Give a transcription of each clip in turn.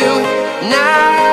Heroes tonight.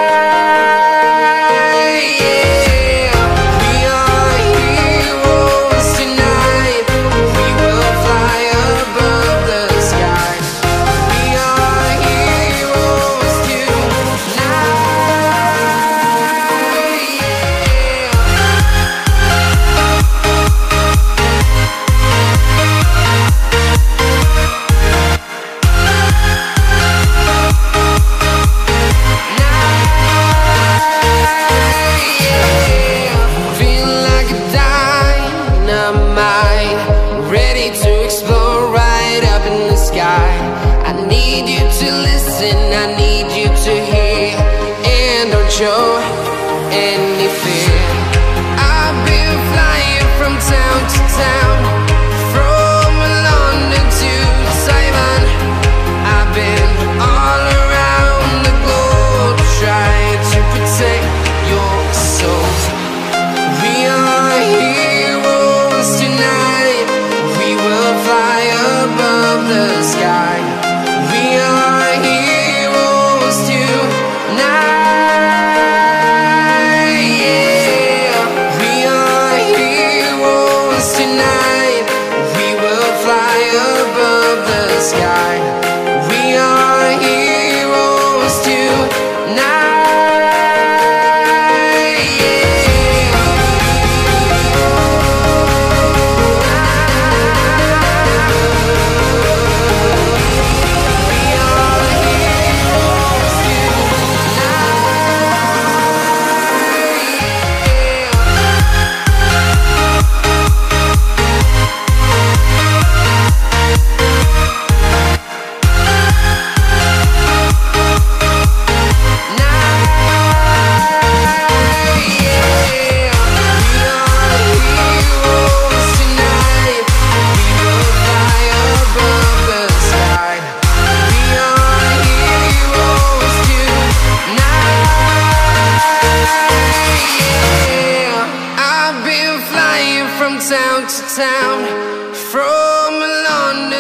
Listen, I need